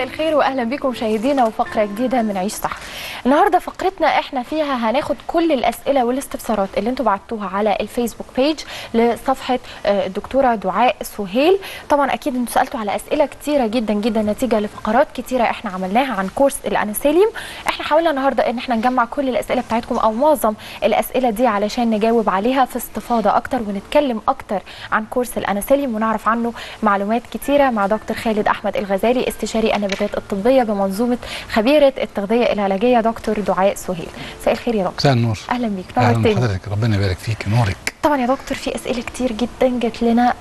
مساء الخير وأهلا بكم مشاهدينا وفقرة جديدة من عيش صح. النهارده فقرتنا إحنا فيها هناخد كل الأسئلة والاستفسارات اللي أنتم بعتوها على الفيسبوك بيج لصفحة آه، الدكتورة دعاء سهيل. طبعا أكيد أنتم سألتوا على أسئلة كتيرة جدا جدا نتيجة لفقرات كتيرة إحنا عملناها عن كورس الانسيليوم إحنا حاولنا النهارده إن إحنا نجمع كل الأسئلة بتاعتكم أو معظم الأسئلة دي علشان نجاوب عليها في استفاضة أكتر ونتكلم أكتر عن كورس الانسيليوم ونعرف عنه معلومات كتيرة مع دكتور خالد أحمد الغزالي استشاري النباتات الطبية بمنظومة خبيرة التغذية العلاجية دكتور دعاء سهيل. مساء الخير يا دكتور. مساء النور. أهلا بيك. أهلا نورتني بحضرتك. ربنا يبارك فيك. نورك. طبعا يا دكتور في أسئلة كتير جدا جات لنا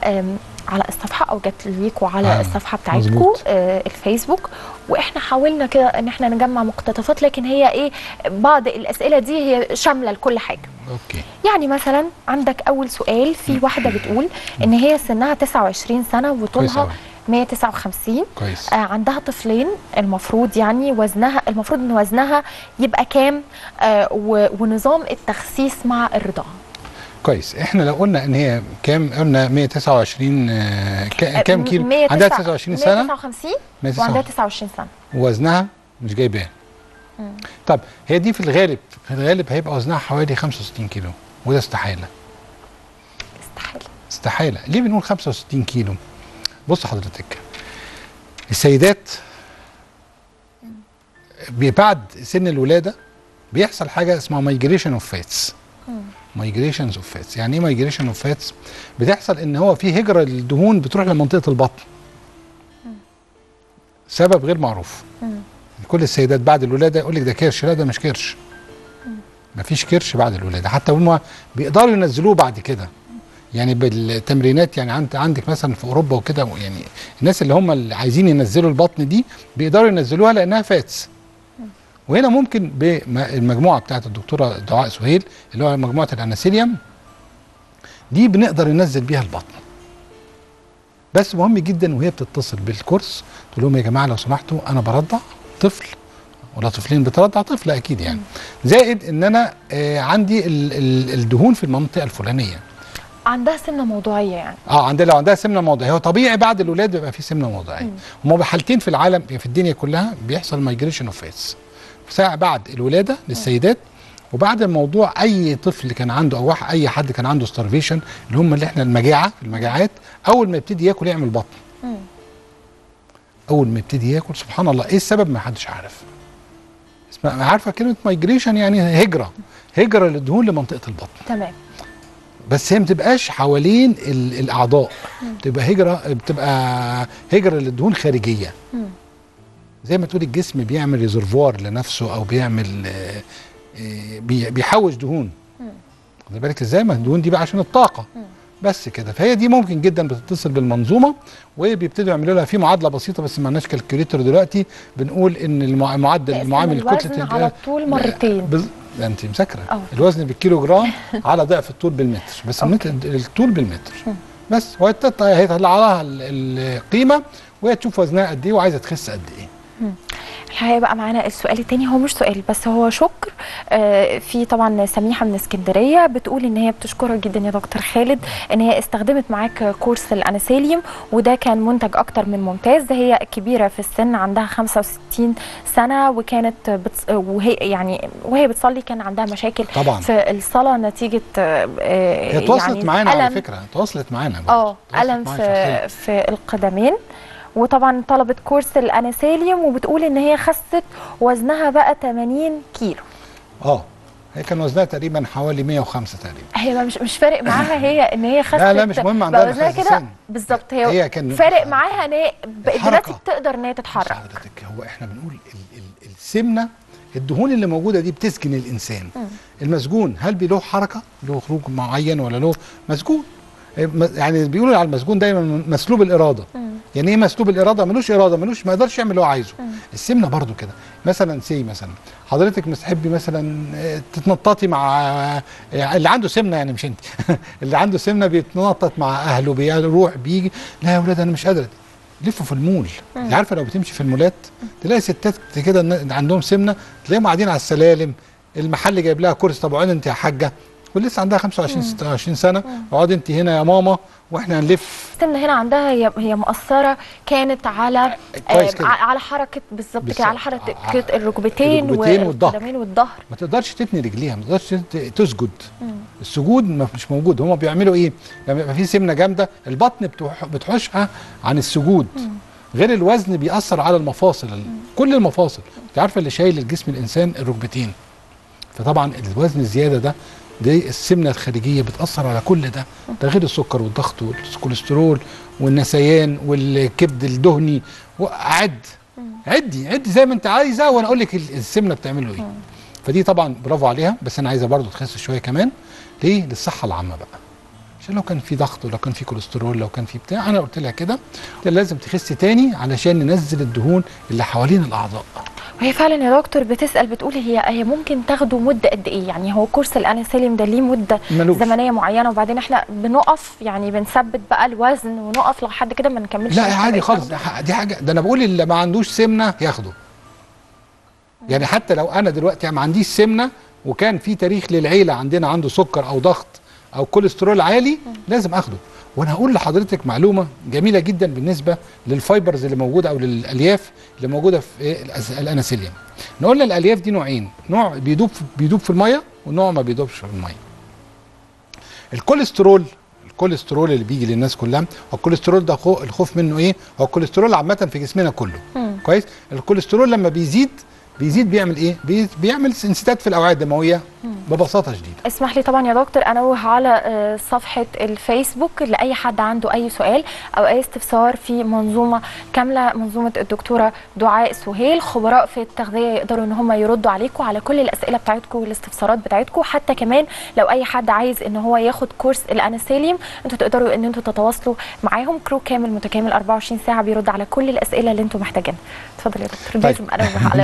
على الصفحة أو جات ليكوا على آه، الصفحة بتاعتكم. آه الفيسبوك. وإحنا حاولنا كده إن إحنا نجمع مقتطفات لكن هي إيه بعض الأسئلة دي هي شاملة لكل حاجة. okay. يعني مثلا عندك أول سؤال في واحدة بتقول إن هي سنها 29 سنة وطولها. 159 كويس. آه عندها طفلين المفروض يعني وزنها المفروض إن وزنها يبقى كام؟ آه ونظام التخسيس مع الرضاعة. كويس. إحنا لو قلنا إن هي كام؟ قلنا 129 آه، ك- كام كيلو؟ 109 عندها 29 سنة؟ 159 159. وعندها 29 سنة. وزنها مش جايباه. طب هي دي في الغالب في الغالب هيبقى وزنها حوالي 65 كيلو وده استحالة. استحالة. استحالة. ليه بنقول 65 كيلو؟ بص حضرتك السيدات بعد سن الولادة بيحصل حاجة اسمها migration of fats migrations of fats يعني إيه migration of fats بتحصل إن هو في هجرة للدهون بتروح لمنطقة البطن. سبب غير معروف. كل السيدات بعد الولادة يقول لك ده كرش لا ده مش كرش. مفيش كرش بعد الولادة. حتى هم بيقدروا ينزلوه بعد كده. يعني بالتمرينات يعني عند عندك مثلا في أوروبا وكده يعني الناس اللي هم اللي عايزين ينزلوا البطن دي بيقدروا ينزلوها لأنها فاتس. وهنا ممكن بالمجموعة بتاعت الدكتورة دعاء سهيل اللي هو مجموعة الأناسيليوم دي بنقدر ننزل بيها البطن. بس مهم جدا وهي بتتصل بالكورس تقول لهم يا جماعة لو سمحتوا أنا برضع طفل ولا طفلين بترضع طفل أكيد يعني. زائد إن أنا آه عندي ال- ال- الدهون في المنطقة الفلانية. عندها سمنة موضعية يعني. آه عندها لو عندها سمنة موضعيه هو طبيعي بعد الولاده بيبقى في سمنة موضعيه هما بحالتين في العالم في الدنيا كلها بيحصل migration of fats ساعه بعد الولادة للسيدات وبعد الموضوع أي طفل كان عنده أو أي حد كان عنده starvation اللي هم اللي إحنا المجاعة المجاعات أول ما يبتدي ياكل يعمل بطن. مم. أول ما يبتدي ياكل سبحان الله. إيه السبب ما حدش عارف. اسمع عارفة كلمة migration يعني هجرة. هجرة للدهون لمنطقة البطن. تمام. بس هي ما بتبقاش حوالين ال- الأعضاء. بتبقى هجرة بتبقى هجرة للدهون خارجية. زي ما تقول الجسم بيعمل reservoir لنفسه أو بيعمل آه، آه، بي- بيحوش دهون. خد بالك إزاي؟ ما الدهون دي بقى عشان الطاقة. بس كده. فهي دي ممكن جدا بتتصل بالمنظومة وبيبتدوا يعملوا لها في معادلة بسيطة بس ما عندناش calculator دلوقتي. بنقول إن المع- المعدل الوزن كتلة على الطول مرتين. ده انت مذاكره أه. الوزن بالكيلو جرام على ضعف الطول بالمتر. بس المتر الطول بالمتر. بس وهي هيطلع لها ال- القيمة وهي تشوف وزنها قد إيه وعايزة تخس قد إيه. الحقيقة بقى معانا السؤال التاني هو مش سؤال بس هو شكر آه، في طبعا سميحة من اسكندرية بتقول إن هي بتشكرك جدا يا دكتور خالد إن هي استخدمت معاك كورس الانسيليوم وده كان منتج أكتر من ممتاز هي كبيرة في السن عندها 65 سنة وكانت بتص... وهي يعني وهي بتصلي كان عندها مشاكل طبعا. في الصلاة نتيجة آه، آه، هي تواصلت يعني معانا على فكرة تواصلت معانا. آه ألم في. في القدمين وطبعا طلبت كورس الأنسيليوم وبتقول إن هي خست وزنها بقى 80 كيلو. آه هي كان وزنها تقريبا حوالي 105 تقريبا. هي مش مش فارق معاها هي إن هي خست لا، لا، مش مهم عندها وزنها كده. بالظبط هي, هي كان- فارق معاها إن هي. دلوقتي تقدر إن هي تتحرك. حضرتك هو إحنا بنقول ال ال السمنة الدهون اللي موجودة دي بتسجن الإنسان. المسجون هل له حركة؟ له خروج معين ولا له مسجون؟ إيه، م- يعني بيقولوا على المسجون دايما مسلوب الإرادة. يعني إيه مسلوب الإرادة؟ ملوش إرادة ملوش ما يقدرش يعمل اللي هو عايزه. السمنة برضو كده. مثلا سي مثلا حضرتك مستحبي مثلا آه، تتنططي مع آه، اللي عنده سمنة يعني مش أنت. اللي عنده سمنة بيتنطط مع أهله بيروح بيجي لا يا ولاد أنا مش قادرة. لفوا في المول. أنت عارفة لو بتمشي في المولات تلاقي ستات كده عندهم سمنة تلاقيهم قاعدين على السلالم المحل جايب لها كرسي. طب أنت يا حاجة. ولسه عندها 25 26 سنة. اقعدي انت هنا يا ماما وإحنا هنلف. السمنه هنا عندها هي هي مؤثرة كانت على آه. ع- على حركة بالظبط. كده على حركة ع- الركبتين الركبتين والظهر. والقدمين والظهر. ما تقدرش تتني رجليها ما تقدرش تسجد. السجود ما- مش موجود. هما بيعملوا إيه؟ لما يبقى في سمنة جامدة البطن بتح- بتحوشها عن السجود. غير الوزن بيأثر على المفاصل ال- كل المفاصل. أنت عارفة اللي شايل الجسم الإنسان؟ الركبتين. فطبعا الوزن الزيادة ده دي السمنة الخارجية بتأثر على كل ده. ده غير السكر والضغط والكوليسترول والنسيان والكبد الدهني. وعد. عدي عدي زي ما انت عايزة وأنا أقول لك ال- السمنة بتعمله إيه. فدي طبعا برافو عليها بس أنا عايزة برضو تخس شوية كمان. ليه؟ للصحة العامة بقى. عشان لو كان في ضغط ولو كان في كوليسترول لو كان في بتاع أنا قلت لها كده. لازم تخسي تاني علشان ننزل الدهون اللي حوالين الأعضاء. وهي فعلا يا دكتور بتسأل بتقول هي هي ممكن تاخده مدة قد إيه؟ يعني هو كورس الانسيليوم ده ليه مدة ملوش. زمنية معينة؟ وبعدين إحنا بنقف يعني بنثبت بقى الوزن ونقف لحد كده ما نكملش لا عادي خالص. دي حاجة ده أنا بقول اللي ما عندوش سمنة ياخده. يعني حتى لو أنا دلوقتي ما عنديش سمنة وكان في تاريخ للعيلة عندنا عنده سكر أو ضغط أو كوليسترول عالي لازم آخده. وأنا هقول لحضرتك معلومة جميلة جدا بالنسبة لل fibers اللي موجودة أو للالياف اللي موجودة في الاناسيليوم. نقول الالياف دي نوعين. نوع بيدوب في بيدوب في المية ونوع ما بيدوبش في المية. الكوليسترول الكوليسترول اللي بيجي للناس كلها هو الكوليسترول ده خو- الخوف منه إيه؟ هو الكوليسترول عامة في جسمنا كله. كويس؟ الكوليسترول لما بيزيد بيزيد بيعمل إيه؟ بي- بيعمل انسداد في الأوعية الدموية ببساطة شديدة. اسمح لي طبعا يا دكتور انوه على آه، صفحة الفيسبوك لأي حد عنده أي سؤال أو أي استفسار في منظومة كاملة منظومة الدكتورة دعاء سهيل خبراء في التغذية يقدروا إن هم يردوا عليكم على كل الأسئلة بتاعتكم والاستفسارات بتاعتكم حتى كمان لو أي حد عايز إن هو ياخد كورس الانسيليوم أنتوا تقدروا إن أنتوا تتواصلوا معاهم كرو كامل متكامل 24 ساعة بيرد على كل الأسئلة اللي أنتوا محتاجينها اتفضل يا دكتور طيب. لازم انوه على.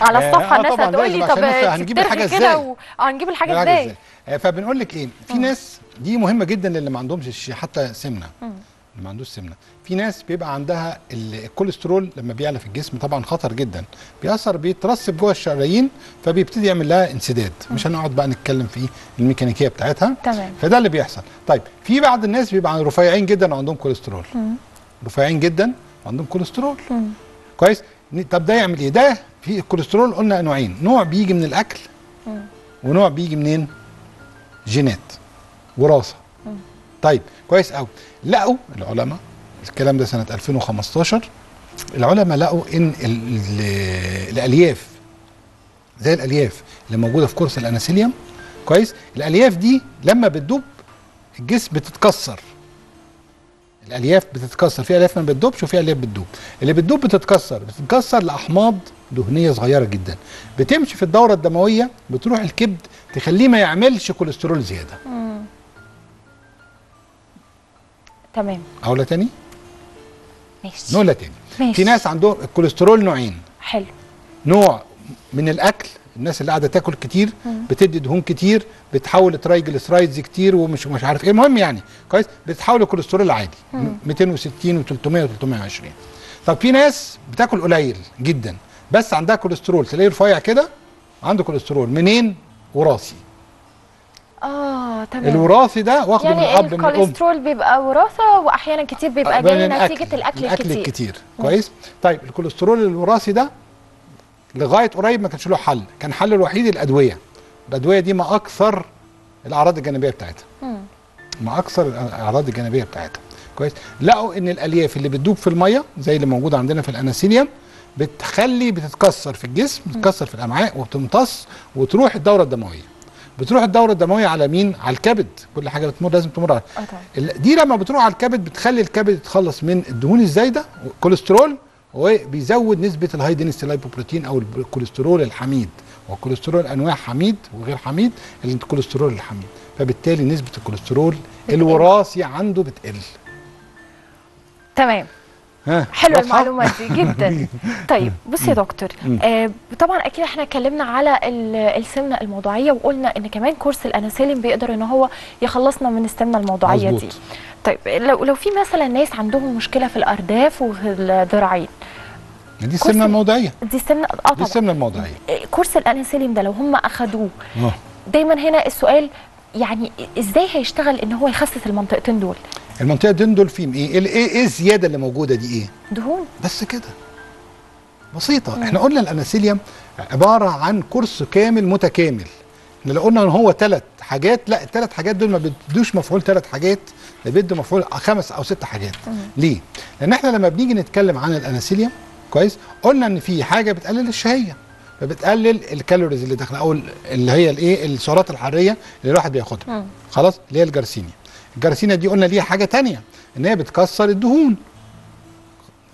على آه، الصفحة آه، الناس هتقول لي طب هنجيب إزاي؟ و... هنجيب الحاجة بالعكس إزاي؟ آه، فبنقول لك إيه؟ في ناس دي مهمة جدا للي ما عندهمش حتى سمنة. اللي ما عندوش سمنة. في ناس بيبقى عندها ال- الكوليسترول لما بيعلى في الجسم طبعا خطر جدا. بيأثر بيترسب جوه الشرايين فبيبتدي يعمل لها انسداد. مش هنقعد بقى نتكلم في الميكانيكية بتاعتها. تمام. فده اللي بيحصل. طيب في بعض الناس بيبقى رفيعين جدا وعندهم كوليسترول. رفيعين جدا وعندهم كوليسترول. كويس؟ ن- طب ده يعمل إيه؟ ده في الكوليسترول قلنا نوعين. نوع بيجي من الأكل. ونوع بيجي منين؟ جينات. وراثة. طيب كويس قوي لقوا العلماء الكلام ده سنة 2015 العلماء لقوا إن ال ال الألياف زي الألياف اللي موجودة في كورس الأناسيليوم كويس؟ الألياف دي لما بتدوب الجسم بتتكسر. الألياف بتتكسر. في ألياف ما بتدوبش وفي ألياف بتدوب. اللي بتدوب بتتكسر. بتتكسر لأحماض دهنية صغيرة جدا. بتمشي في الدورة الدموية بتروح الكبد تخليه ما يعملش كوليسترول زيادة. تمام. اقولها تاني؟ ماشي. نقولها تاني. ماشي. في ناس عندهم الكوليسترول نوعين. حلو. نوع من الأكل الناس اللي قاعدة تاكل كتير بتدي دهون كتير بتحول triglycerides كتير ومش مش عارف إيه. المهم يعني كويس؟ بتحول الكوليسترول العادي 260 و300 و320 طب في ناس بتاكل قليل جدا. بس عندها كوليسترول تلاقيه رفيع كده عنده كوليسترول منين؟ وراثي. آه تمام. الوراثي ده واخده من يعني الأب من الأم. الكوليسترول بيبقى وراثة وأحيانا كتير بيبقى من جاي الأكل. نتيجة الأكل, الأكل الكتير الكتير كويس؟ طيب الكوليسترول الوراثي ده لغاية قريب ما كانش له حل. كان حله الوحيد الأدوية. الأدوية دي ما أكثر الأعراض الجانبية بتاعتها. ما أكثر الأعراض الجانبية بتاعتها. كويس؟ لقوا إن الألياف اللي بتدوب في المية زي اللي موجودة عندنا في الاناسيليوم بتخلي بتتكسر في الجسم بتتكسر في الأمعاء وبتمتص وتروح الدورة الدموية. بتروح الدورة الدموية على مين؟ على الكبد. كل حاجة بتمر لازم تمر على ال- دي لما بتروح على الكبد بتخلي الكبد يتخلص من الدهون الزايدة والكوليسترول وبيزود نسبة ال high lipoprotein أو الكوليسترول الحميد. والكوليسترول أنواع حميد وغير حميد الكوليسترول الحميد. فبالتالي نسبة الكوليسترول الوراثي عنده بتقل. تمام. حلوة؟ المعلومات دي جدا. طيب بص يا دكتور آه طبعا أكيد إحنا اتكلمنا على ال- السمنة الموضوعية وقلنا إن كمان كورس الأناسيلين بيقدر إن هو يخلصنا من السمنة الموضوعية مظبوط. دي طيب لو لو في مثلا ناس عندهم مشكلة في الأرداف وفي الذراعين دي السمنة ال- الموضعيه دي السمنة آه دي طبعا السمنة الموضعيه آه، كورس الأناسيلين ده لو هم أخدوه آه. دايما هنا السؤال يعني إزاي هيشتغل إن هو يخسس المنطقتين دول؟ المنطقة دي دول فيهم إيه؟ إيه إيه الزيادة اللي موجودة دي إيه؟ دهون. بس كده. بسيطة. إحنا قلنا الاناسيليوم عبارة عن كورس كامل متكامل. إحنا لو قلنا إن هو ثلاث حاجات لا الثلاث حاجات دول ما بيدوش مفعول ثلاث حاجات ده بيدوا مفعول خمس أو ست حاجات. ليه؟ لأن إحنا لما بنيجي نتكلم عن الاناسيليوم كويس قلنا إن في حاجة بتقلل الشهية فبتقلل ال calories اللي داخلة أو اللي هي الإيه؟ السعرات الحرارية اللي الواحد بياخدها. مم. خلاص؟ اللي هي الجرسينيا الجرسينيا دي قلنا ليها حاجة تانية إن هي بتكسر الدهون.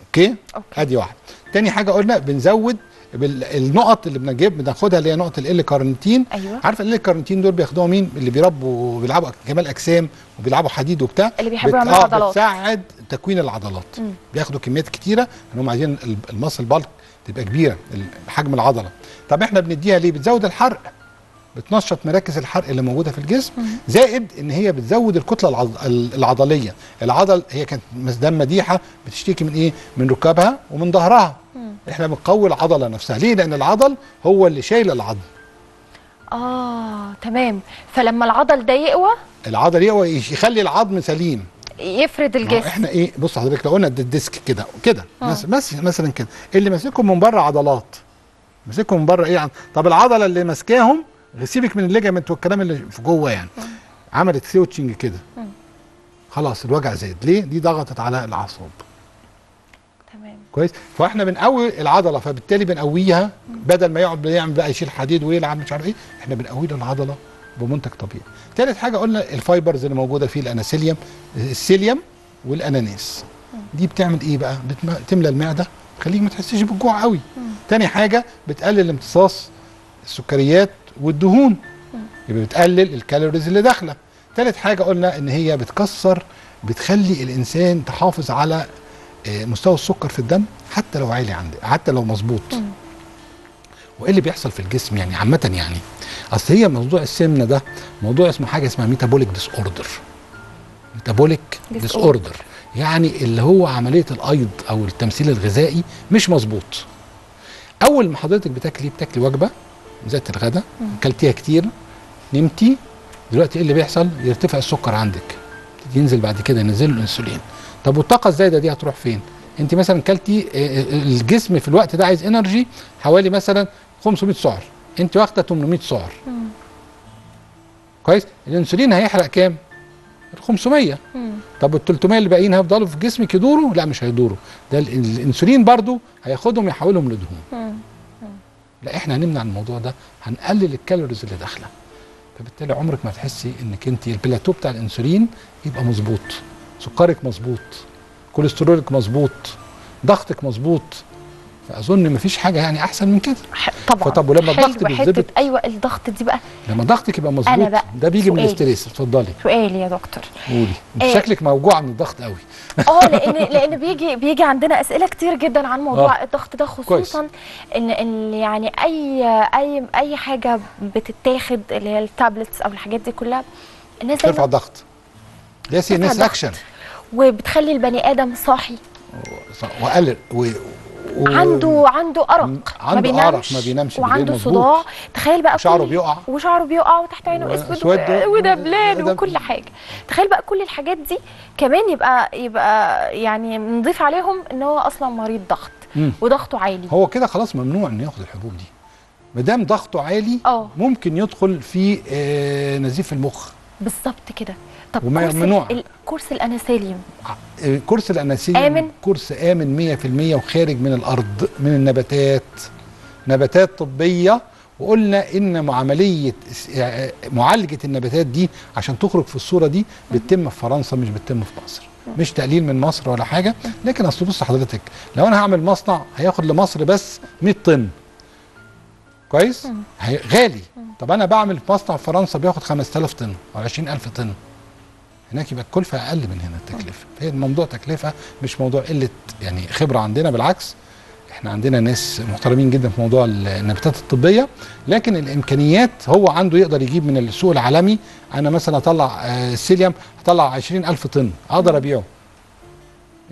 أوكي. أدي واحدة تاني حاجة قلنا بنزود النقط اللي بنجيب بناخدها اللي هي نقط ال كارنتين أيوة. عارفة ال كارنتين دول بياخدوها مين؟ اللي بيربوا وبيلعبوا كمال أجسام وبيلعبوا حديد وبتاع؟ اللي بيحبوا بت- يعملوا آه، عضلات. بتساعد تكوين العضلات. مم. بياخدوا كميات كتيرة إن هم عايزين ال- المصل بالك تبقى كبيرة حجم العضلة. طب إحنا بنديها ليه؟ بتزود الحرق. بتنشط مراكز الحرق اللي موجودة في الجسم زائد إن هي بتزود الكتلة العض... ال- العضلية. العضل هي كانت مدام مديحه بتشتكي من إيه؟ من ركابها ومن ظهرها. إحنا بنقوي العضلة نفسها. ليه؟ لأن العضل هو اللي شايل العظم آه تمام. فلما العضل ده يقوى؟ العضل يقوى يخلي العظم سليم. يفرد الجسم. إحنا إيه؟ بص حضرتك لو قلنا ال disc كده كده آه. مثلا كده. اللي ماسكهم من بره عضلات. ماسكهم من بره إيه عن- طب العضلة اللي ماسكاهم سيبك من ال ligament والكلام اللي في جوه يعني. عملت switching كده. خلاص الوجع زاد. ليه؟ دي ضغطت على الأعصاب. تمام. كويس؟ فاحنا بنقوي العضلة فبالتالي بنقويها بدل ما يقعد يعمل بقى يشيل حديد ويلعب مش عارف إيه إحنا بنقوي له العضلة بمنتج طبيعي. ثالث حاجة قلنا ال fibers اللي موجودة فيه الأناسيليوم السيليوم والأناناس. دي بتعمل إيه بقى؟ بتم- تملى المعدة تخليك ما تحسش بالجوع قوي. تاني حاجة بتقلل امتصاص السكريات والدهون. يبقى بتقلل ال calories اللي داخلة. ثالث حاجة قلنا إن هي بتكسر بتخلي الإنسان تحافظ على آه، مستوى السكر في الدم حتى لو عالي عندك حتى لو مظبوط. وإيه اللي بيحصل في الجسم يعني عامة يعني؟ أصل هي موضوع السمنة ده موضوع اسمه حاجة اسمها metabolic disorder metabolic disorder يعني اللي هو عملية الأيض أو التمثيل الغذائي مش مظبوط. أول ما حضرتك بتاكلي بتاكلي وجبة. ذات الغداء أكلتيها كتير. نمتي. دلوقتي إيه اللي بيحصل؟ يرتفع السكر عندك. ينزل بعد كده ينزل له الانسولين طب والطاقة الزايدة دي هتروح فين؟ أنت مثلا كلتي آه، آه، الجسم في الوقت ده عايز energy حوالي مثلا 500 سعر. أنت واخدة 800 سعر. كويس؟ الإنسولين هيحرق كام؟ ال 500 مم. طب ال 300 اللي باقيين هيفضلوا في جسمك يدوروا؟ لا مش هيدوروا. ده ال- الإنسولين برضو هياخدهم يحولهم لدهون. مم. لا إحنا هنمنع الموضوع ده هنقلل ال calories اللي داخلة. فبالتالي عمرك ما تحسي إنك أنت البلاتو بتاع الإنسولين يبقى مظبوط سكرك مظبوط كوليسترولك مظبوط ضغطك مظبوط فأظن مفيش حاجة يعني أحسن من كده. طبعا. فطب ولما الضغط بيتظبط؟ أيوه الضغط دي بقى. لما ضغطك يبقى مظبوط بقى ده بيجي من سؤال. ال stress اتفضلي. سؤال يا دكتور. قولي. إيه. شكلك موجوعه من الضغط قوي. آه لأن لأن بيجي بيجي عندنا أسئلة كتير جدا عن موضوع آه. الضغط ده خصوصا إن إن يعني أي أي أي حاجة بتتاخد اللي هي ال tablets أو الحاجات دي كلها الناس ترفع الضغط. ترفع ناس الضغط. اكشن وبتخلي البني آدم صاحي. وقلل و... عنده عنده أرق. ما عنده بينامش أرق، ما بينامش. وعنده. صداع. تخيل بقى وشعره كل- بيقع. وشعره بيقع وتحت عينه أسود ودبلان ودب- وكل حاجة. تخيل بقى كل الحاجات دي كمان يبقى يبقى يعني نضيف عليهم إن هو أصلا مريض ضغط مم. وضغطه عالي. هو كده خلاص ممنوع انه ياخد الحبوب دي. ما دام ضغطه عالي آه. ممكن يدخل في آه، نزيف المخ. بالظبط كده. طب وما- كورس ممنوع. ال- كورس الاناسيليوم آه، كورس الاناسيليوم آمن؟ كورس آمن 100% وخارج من الأرض من النباتات نباتات طبية. وقلنا إن عمليه آه، معالجة النباتات دي عشان تخرج في الصورة دي بتتم في فرنسا مش بتتم في مصر. مش تقليل من مصر ولا حاجة. لكن أصل بص حضرتك لو أنا هعمل مصنع هياخد لمصر بس 100 طن. كويس؟ غالي. طب أنا بعمل في مصنع في فرنسا بياخد 5000 طن أو 20000 طن. هناك يبقى الكلفة أقل من هنا التكلفة. فهي الموضوع تكلفة مش موضوع قلة يعني خبرة عندنا بالعكس. إحنا عندنا ناس محترمين جدا في موضوع ال- النباتات الطبية لكن الإمكانيات هو عنده يقدر يجيب من السوق العالمي. أنا مثلا أطلع آه، سيليوم هطلع 20000 طن أقدر أبيعه.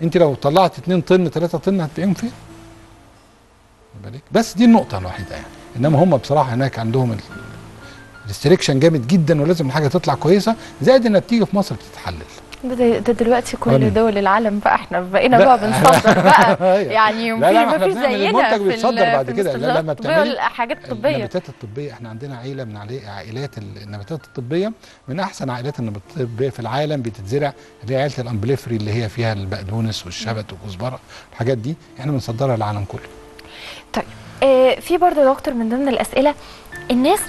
أنت لو طلعت 2 طن 3 طن هتبيعهم فين؟ بس دي النقطة الوحيدة يعني. إنما هم بصراحة هناك عندهم ال- ريستريكشن جامد جدا ولازم الحاجة تطلع كويسة زائد إنها بتيجي في مصر بتتحلل. ده, دلوقتي كل أنا- دول العالم بقى إحنا بقينا. بقى. بنصدر بقى. أيوة. يعني لا، لا، ما فيش زينا المنتج بيتصدر بعد كده. لا، لما الطبية بتعملي والحاجات الطبيه النباتات الطبية إحنا عندنا عيلة من علي عائلات ال- النباتات الطبية من أحسن عائلات النباتات الطبية في العالم بتتزرع. اللي هي عيلة الأمبليفري اللي هي فيها البقدونس والشبت والكزبره الحاجات دي إحنا بنصدرها للعالم كله. طيب في برضه يا دكتور من ضمن الأسئلة الناس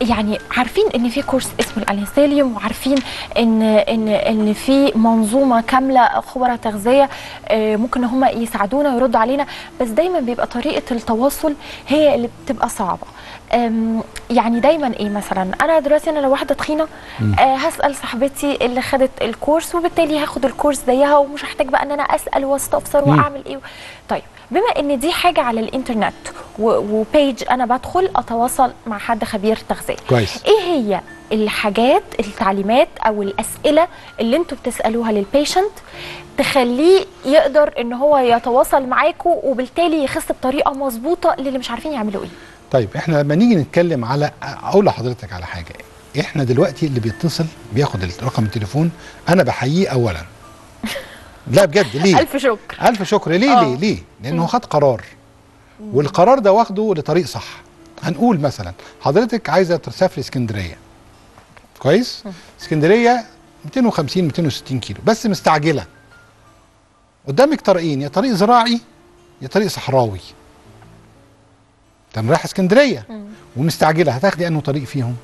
يعني عارفين إن في كورس اسمه الانسيليوم وعارفين إن إن إن في منظومة كاملة خبراء تغذية آه، ممكن هم يساعدونا ويردوا علينا بس دايما بيبقى طريقة التواصل هي اللي بتبقى صعبة. يعني دايما إيه مثلا أنا دلوقتي أنا لو واحدة تخينة. آه هسأل صاحبتي اللي خدت الكورس وبالتالي هاخد الكورس زيها ومش هحتاج بقى إن أنا أسأل وأستفسر. وأعمل إيه طيب بما إن دي حاجة على الإنترنت و page أنا بدخل أتواصل مع حد خبير تغذية كويس إيه هي الحاجات التعليمات أو الأسئلة اللي أنتوا بتسألوها لل patient تخليه يقدر إن هو يتواصل معاكم وبالتالي يخس بطريقة مظبوطة للي مش عارفين يعملوا إيه طيب إحنا لما نيجي نتكلم على أقول لحضرتك على حاجة. إحنا دلوقتي اللي بيتصل بياخد رقم التليفون أنا بحييه اولا. لا بجد ليه؟ ألف شكر. ألف شكر. ليه؟ آه. ليه؟ ليه؟ لأنه خد قرار. والقرار ده واخده لطريق صح. هنقول مثلا حضرتك عايزة تسافري اسكندرية. كويس؟ اسكندرية 250 260 كيلو. بس مستعجلة. قدامك طريقين يا طريق زراعي يا طريق صحراوي. طب رايحه اسكندرية. ومستعجلة هتاخدي أنه طريق فيهم؟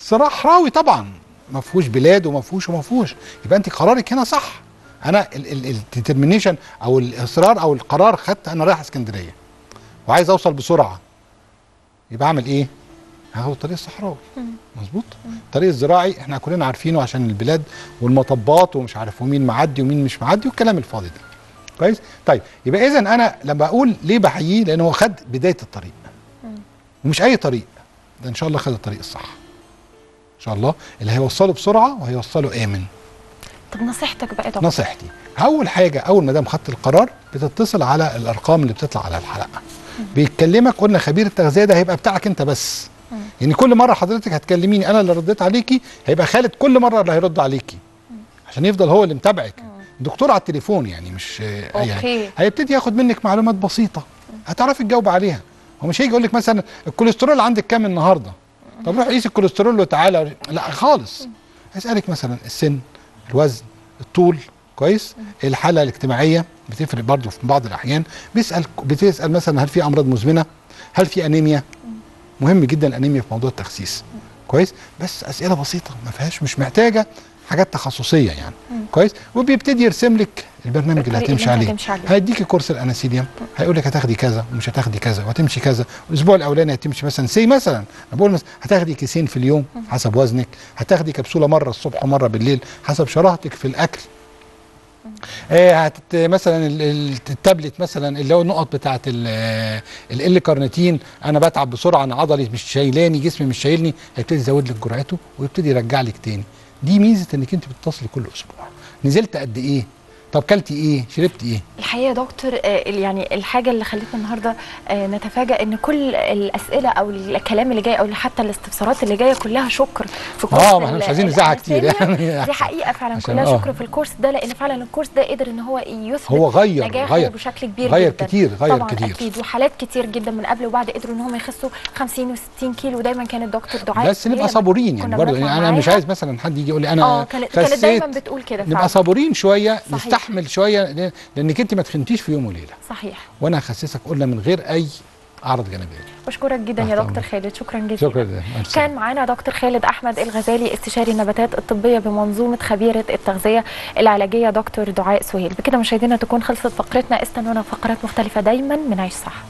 صحراوي طبعا ما فيهوش بلاد وما فيهوش وما فيهوش. يبقى انت قرارك هنا صح. أنا ال determination أو الإصرار أو القرار خدت أنا رايح اسكندرية. وعايز أوصل بسرعة. يبقى أعمل إيه؟ هاخد الطريق الصحراوي. مظبوط؟ الطريق الزراعي إحنا كلنا عارفينه عشان البلاد والمطبات ومش عارف ومين معدي ومين مش معدي والكلام الفاضي ده. كويس؟ طيب يبقى اذا أنا لما أقول ليه بحييه؟ لأن هو خد بداية الطريق. ومش أي طريق. ده إن شاء الله خد الطريق الصح. إن شاء الله. اللي هيوصله بسرعة وهيوصله آمن. طب نصيحتك بقى يا دكتور. نصيحتي. أول حاجة أول ما دام خدت القرار بتتصل على الأرقام اللي بتطلع على الحلقة. بيتكلمك قلنا خبير التغذية ده هيبقى بتاعك أنت بس. يعني كل مرة حضرتك هتكلميني أنا اللي رديت عليكي هيبقى خالد كل مرة اللي هيرد عليكي. عشان يفضل هو اللي متابعك. دكتور على التليفون يعني مش okay. يعني هيبتدي ياخد منك معلومات بسيطة. هتعرفي تجاوب عليها. هو مش هيجي يقول لك مثلا الكوليسترول عندك كام النهارده؟ طب روح قيس الكوليسترول وتعالى. لا خالص. هيسالك مثلا السن الوزن الطول كويس؟ الحالة الاجتماعية بتفرق برضه في بعض الأحيان. بيسأل بتسأل مثلا هل في أمراض مزمنة؟ هل في أنيميا؟ مهم جدا الأنيميا في موضوع التخسيس. كويس؟ بس أسئلة بسيطة ما فيهاش مش محتاجة. حاجات تخصصية يعني. كويس؟ وبيبتدي يرسم لك البرنامج اللي هتمشي عليه. هيديكي course الاناسيليوم هيقول لك هتاخدي كذا ومش هتاخدي كذا وهتمشي كذا. الأسبوع الأولاني هتمشي مثلا سي مثلا. أنا بقول مثلا هتاخدي كيسين في اليوم حسب وزنك. هتاخدي كبسولة مرة الصبح ومرة بالليل حسب شراهتك في الأكل. آه هتت مثلا ال- ال- التابلت مثلا اللي هو النقط بتاعت ال كارنيتين أنا بتعب بسرعة أنا عضلي مش شايلاني جسمي مش شايلني. هيبتدي يزود لك جرعته ويبتدي يرجع لك تاني. دي ميزة إنك أنت بتتصلي كل أسبوع. نزلت قد إيه؟ طب كلتي إيه؟ شربتي إيه؟ الحقيقة يا دكتور آه، يعني الحاجة اللي خلتنا النهارده آه، نتفاجئ إن كل الأسئلة أو الكلام اللي جاي أو حتى الاستفسارات اللي جاية كلها شكر في كورس آه ما إحنا مش عايزين نزعق كتير. يعني دي حقيقة فعلا كلها آه. شكر في الكورس ده لأن فعلا الكورس ده قدر إن هو يثبت هو غير نجاحه غير بشكل كبير غير جدا. كتير غير طبعا كتير. أكيد وحالات كتير جدا من قبل وبعد قدروا إن هم يخسوا 50 و60 كيلو. ودايما كان الدكتور دعاء بس نبقى صبورين يعني برضه. يعني أنا مش. عايز مثلا حد يجي يقول لي أنا آه كانت دايما بتقول كده نبقى صبورين شوية. أحمل شوية لأنك أنت ما تخنتيش في يوم وليلة. صحيح. وأنا هخسسك قلنا من غير أي اعراض جانبيه بشكرك جدا يا دكتور خالد. شكرا جزيلا. شكرا جدا كان معانا دكتور خالد أحمد الغزالي استشاري النباتات الطبية بمنظومة خبيرة التغذية العلاجية دكتور دعاء سهيل. بكده مشاهدينا تكون خلصت فقرتنا. استنونا فقرات مختلفة دايما من عيش صح